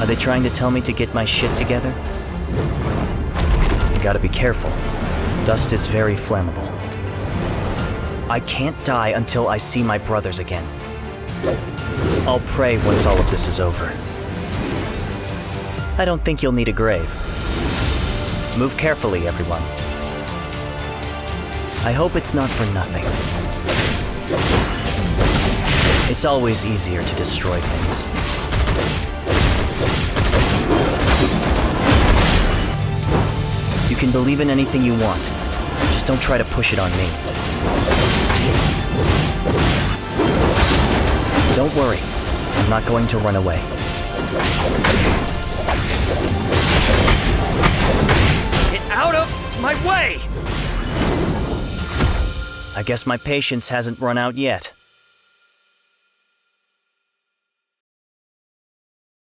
Are they trying to tell me to get my shit together? You gotta be careful. Dust is very flammable. I can't die until I see my brothers again. I'll pray once all of this is over. I don't think you'll need a grave. Move carefully, everyone. I hope it's not for nothing. It's always easier to destroy things. You can believe in anything you want. Just don't try to push it on me. Don't worry. I'm not going to run away. Get out of my way! I guess my patience hasn't run out yet.